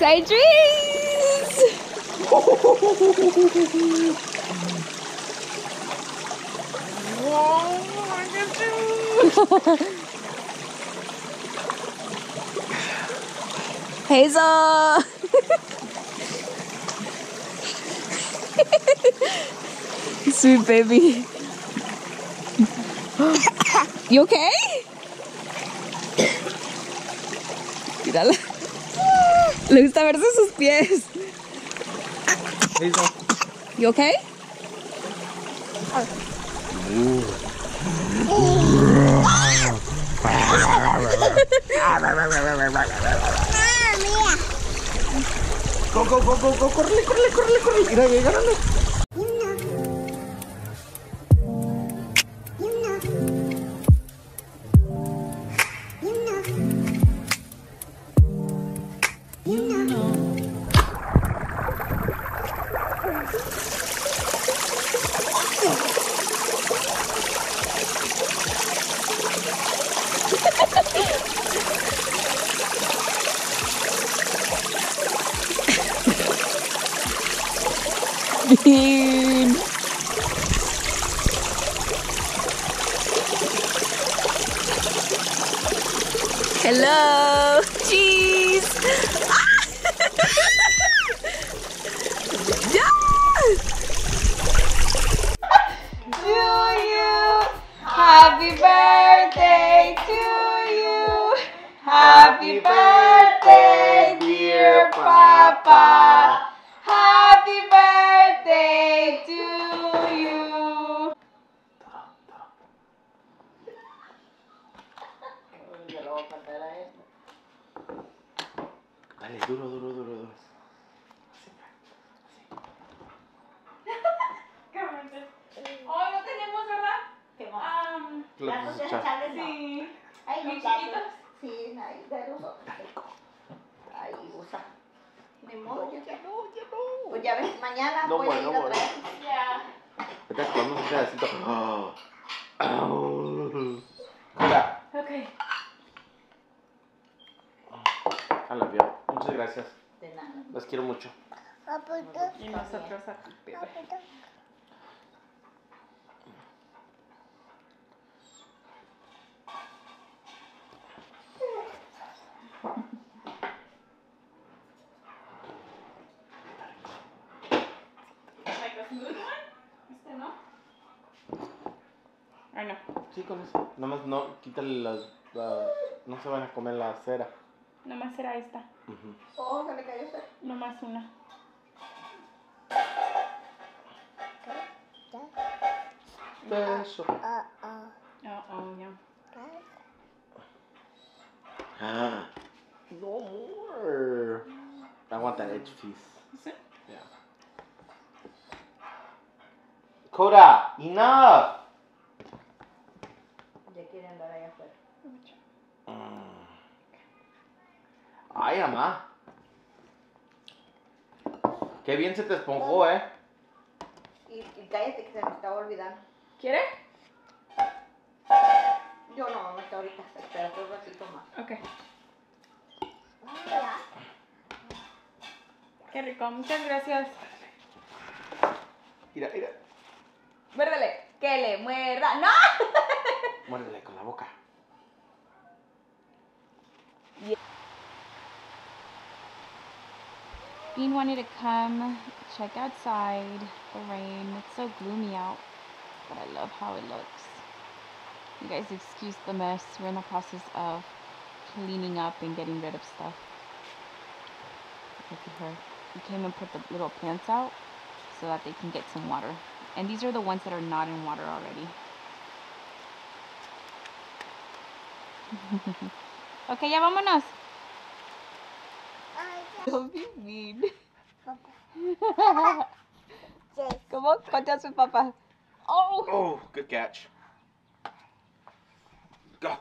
Inside trees! Hazel! Sweet baby. You okay? Le gusta verse sus pies. You okay? Go, go, go, go, go, córrele, córrele, córrele, córrele. Mira, ve, Los chales. Sí. Ahí los chiquitos. Sí, ahí de los Ahí usa. De modo. Ya no, ya no. Pues ya ves, mañana no, voy bueno, a ir no, a traer. Bueno. Ya. Vete a comer un pedacito. Oh. Oh. Hola. Ok. A la vio. Muchas gracias. De nada. Las quiero mucho. Y nosotros aquí, Pedro. Con eso. Nomás no, quítale las. la- no se van a comer la cera. Nomás era esta. Ujú. Oh, se le cayó usted. Nomás una. Eso. Oh, oh, ya. Ah. No more. I want that edge piece. ¿Sí? Yeah. Coda, enough. Ay, mamá. Qué bien se te esponjó, eh. Y, y cállate que se me estaba olvidando. ¿Quiere? Yo no, no está ahorita. Espérate un ratito más. Ok. Qué rico. Muchas gracias. Mira, mira. Muérdele. Que le muerda. ¡No! Muérdele con la boca. Bean wanted to come check outside the rain. It's so gloomy out, but I love how it looks. You guys excuse the mess. We're in the process of cleaning up and getting rid of stuff. Look at her. We came and put the little plants out so that they can get some water. And these are the ones that are not in water already. okay, ya vámonos. Don't be mean. Papa. Come on, contest with Papa. Oh! Oh, good catch. Go.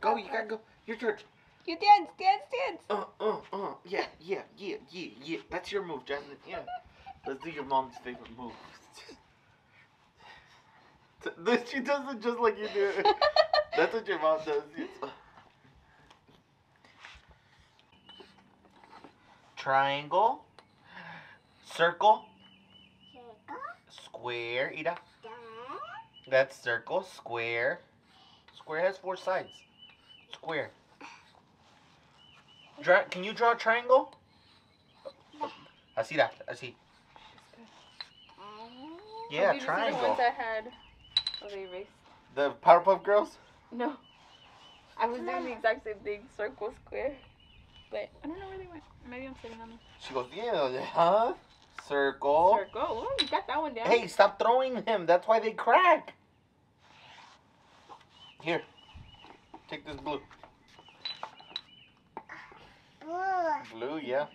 Go, you gotta go. Your turn. You dance, dance, dance. Uh, uh, uh. Yeah, yeah, yeah, yeah, yeah. That's your move, Jasmine. Yeah. Let's do your mom's favorite move. she does it just like you do. That's what your mom does. Uh, Triangle. Circle. Square. Ida. That's circle. Square. Square has four sides. Square. Dra- can you draw a triangle? Así da. Así. Yeah, Did you see the triangle. ones I had? Oh, they erased. The Powerpuff Girls? No. I was doing the exact same thing, circle, square. But I don't know where they went. Maybe I'm sitting on them. She goes, yeah, huh? Circle. Circle. Oh, you got that one down. Hey, stop throwing them. That's why they crack. Here. Take this blue. Blue, yeah.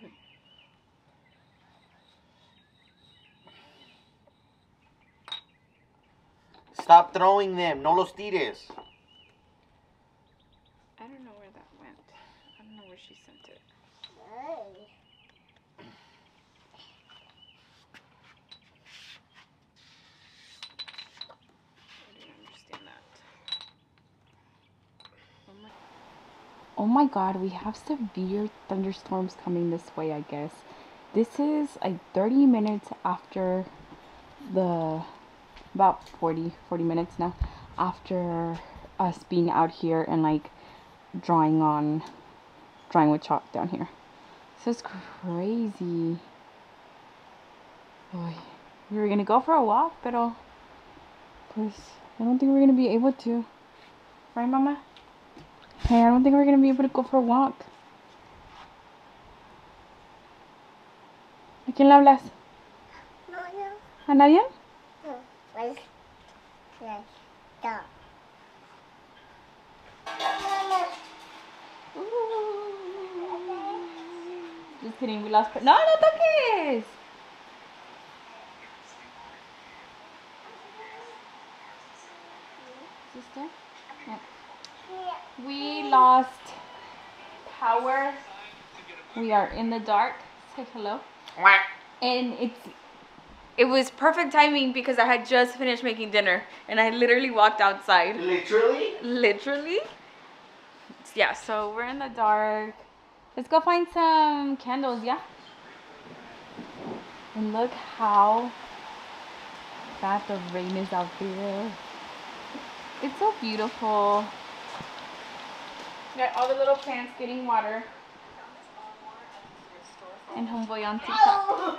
Stop throwing them. No los tires. I don't know where that went. I don't know where she sent it. I didn't understand that. Oh my. Oh my god, we have severe thunderstorms coming this way, I guess. This is like 30 minutes after the about 40 40 minutes now after us being out here and like drawing on drawing with chalk down here. So it's crazy. Boy, we were gonna go for a walk, but pues, I don't think we're gonna be able to. Right, Mama? Hey, I don't think we're gonna be able to go for a walk. ¿A quién le hablas? No, ¿a nadie? Just kidding, we lost. No, no toques. Sister? Yeah. We lost power. We are in the dark. Say hello. And it's it was perfect timing because I had just finished making dinner and I literally walked outside. Literally? Literally? Yeah, so we're in the dark. Let's go find some candles, yeah? And look how bad the rain is out there. It's so beautiful. Got all the little plants getting water. And homeboy on TikTok.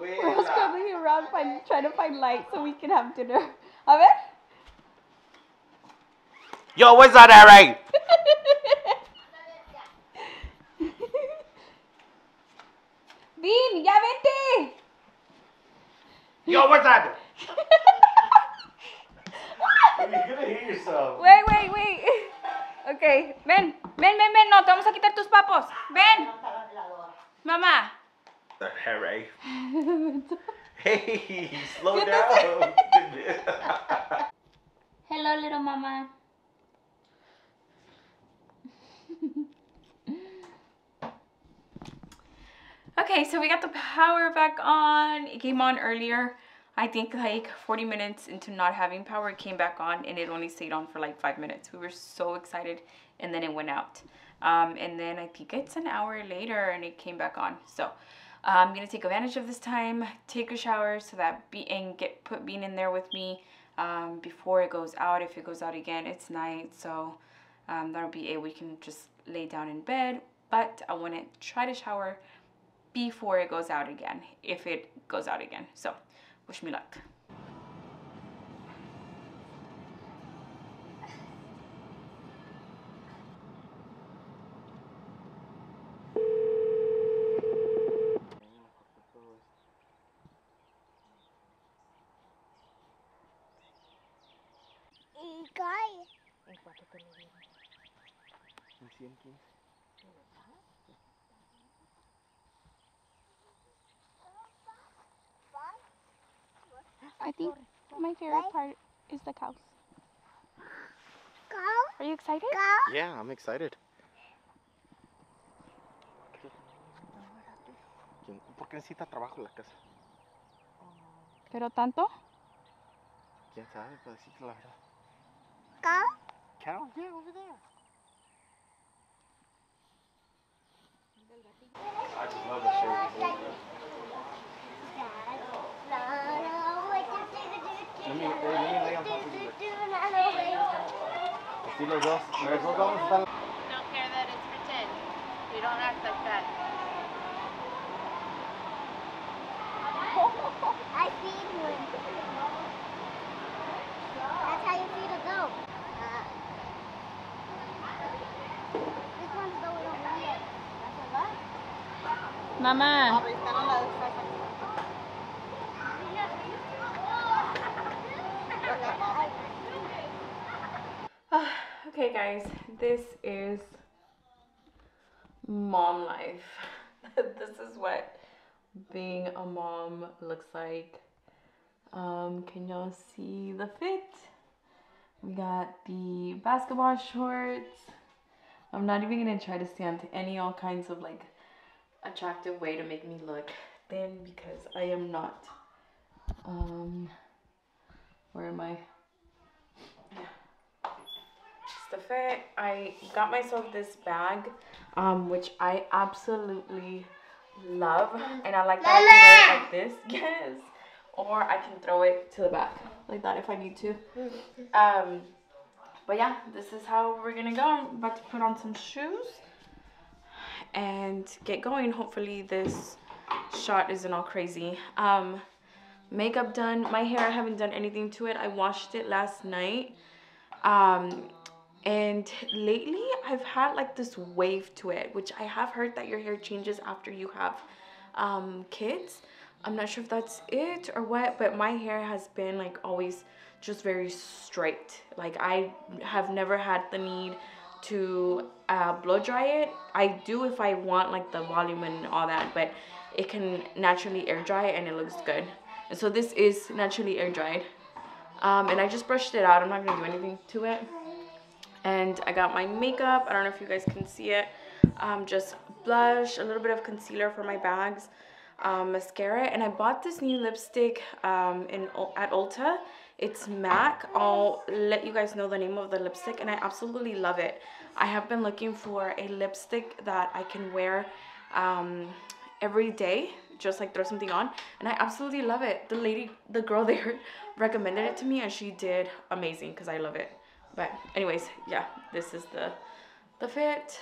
We're all scrambling around find, trying to find light so we can have dinner. A ver? Yo, what's that at right? Bean, ya vente. Yo, what's that? You're gonna hear yourself. Wait, wait, wait. Okay, ven, ven, ven, ven. No, te vamos a quitar tus papos. Ven, mamá. Hooray. Hey, slow down. Hello, little mama. Okay, so we got the power back on. It came on earlier. I think like 40 minutes into not having power, it came back on and it only stayed on for like five minutes. We were so excited and then it went out. Um, and then I think it's an hour later and it came back on. So I'm gonna take advantage of this time, take a shower so that be and get put Bean in there with me um, before it goes out. If it goes out again, it's night, so um, that'll be it. We can just lay down in bed, but I want to try to shower before it goes out again, if it goes out again. So wish me luck. I think my favorite part is the cows. Are you excited? Yeah, I'm excited. ¿Por qué necesita trabajo la casa? ¿Pero tanto? ¿Quién sabe? Para decirte la verdad. ¿Cow? Cow, yeah, over there. I just love the shape. Let me, hey, let me lay on top of you. See los dos. Los dos vamos a. Don't care that it's pretend. You don't act like that. I feed one. That's how you feed a goat. Uh, this one's going over here. That's a what? Mama. okay, guys, this is mom life. this is what being a mom looks like. Um, can y'all see the fit? We got the basketball shorts. I'm not even gonna try to stand any all kinds of like attractive way to make me look thin because I am not. Um, where am I? It's the fit. I got myself this bag, um, which I absolutely love, and I like that I can wear it like this. Yes, or I can throw it to the back like that if I need to. Um, but yeah, this is how we're gonna go. I'm about to put on some shoes and get going. Hopefully this shot isn't all crazy. Um, makeup done. My hair, I haven't done anything to it. I washed it last night. Um, and lately I've had like this wave to it, which I have heard that your hair changes after you have um, kids. I'm not sure if that's it or what, but my hair has been like always just very straight. Like I have never had the need to uh, blow dry it. I do if I want like the volume and all that, but it can naturally air dry and it looks good. And so this is naturally air dried. Um, and I just brushed it out. I'm not gonna do anything to it. And I got my makeup. I don't know if you guys can see it. Um, just blush, a little bit of concealer for my bags, um, mascara. And I bought this new lipstick um, in at Ulta. It's MAC. I'll let you guys know the name of the lipstick. And I absolutely love it. I have been looking for a lipstick that I can wear um, every day just like throw something on and I absolutely love it the lady the girl there recommended it to me and she did amazing because I love it but anyways yeah this is the the fit.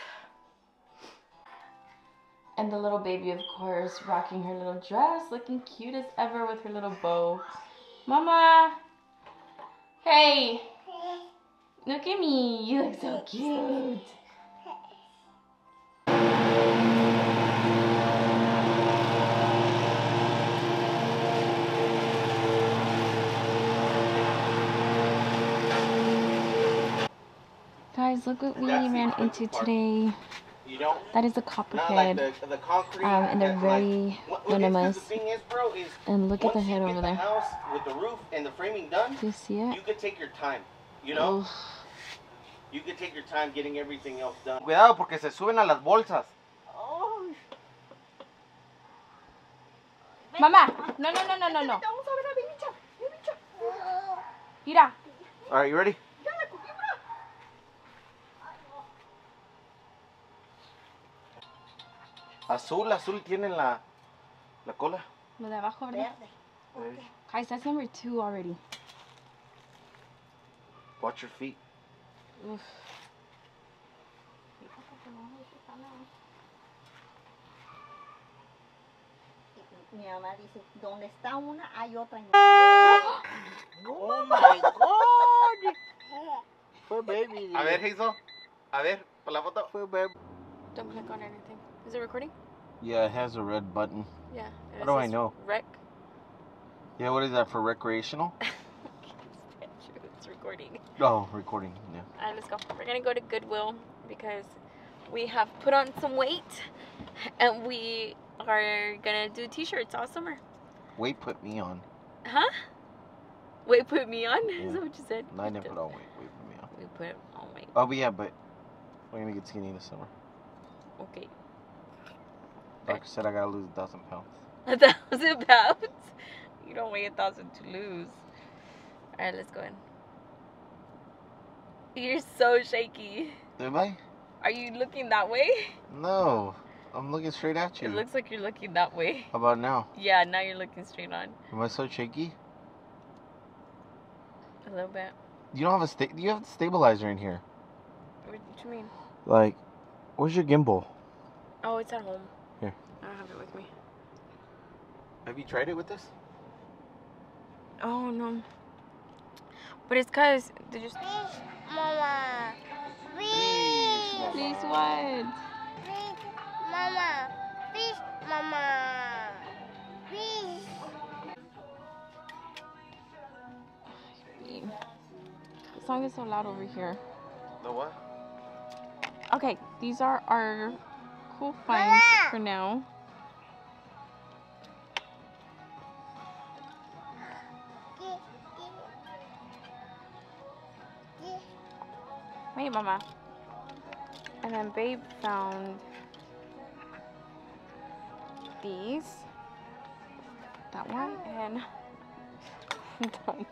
And the little baby of course rocking her little dress looking cute as ever with her little bow. Mama! Hey! Look at me you look so cute Guys, look what we ran into part. today. You don't. That is a copperhead. like the, the concrete. Um, and they're very like, what- what- it's 'cause venomous. The is, bro, is And look at the head over there. house with the roof and the framing done, Do you see it? you could take your time. You know, Ugh. you could take your time getting everything else done. Cuidado porque se suben a las bolsas. Mamá, no, no, no, no, no, no. Mira. All right, you ready? Azul, azul tiene la, la cola. Lo de abajo, ¿verdad? Guys, that's number two already. Watch your feet. Uf. Mi mamá dice, donde está una, hay otra. en- Oh my god. Fue baby. A ver, Hazel. A ver, para la foto. Fue baby. Don't click on anything. Is it recording? Yeah, it has a red button. Yeah. How do I know? Rec. Yeah, what is that for recreational? it's recording. Oh, recording. Yeah. Let's go. We're gonna go to Goodwill because we have put on some weight and we are gonna do t-shirts all summer. Wait, put me on. Huh? Wait, put me on? Is that what you said? No, I didn't put on weight. Wait, put me on. We put on weight. Oh, but yeah, but we're gonna get skinny this summer. Okay. Doctor said I gotta lose a thousand pounds. A thousand pounds? You don't weigh a thousand to lose. Alright, let's go in. You're so shaky. Am I? Are you looking that way? No. I'm looking straight at you. It looks like you're looking that way. How about now? Yeah, now you're looking straight on. Am I so shaky? A little bit. You don't have a sta- you have a stabilizer in here. What do you mean? Like, where's your gimbal? Oh, it's at home. Here. I don't have it with me. Have you tried it with this? Oh no. But it's cause they just Fish, mama. Fish. please what? Fish, mama. Fish, mama. Fish. The song is so loud over here. The what? Okay, these are our cool finds Mama! for now. Wait, Mama. And then Babe found these. That one and I'm done.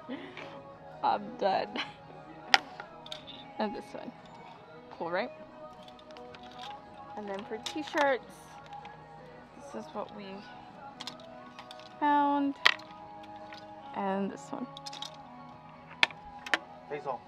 I'm done. And this one. Cool, right? And then for t-shirts, this is what we found. And this one. Hazel.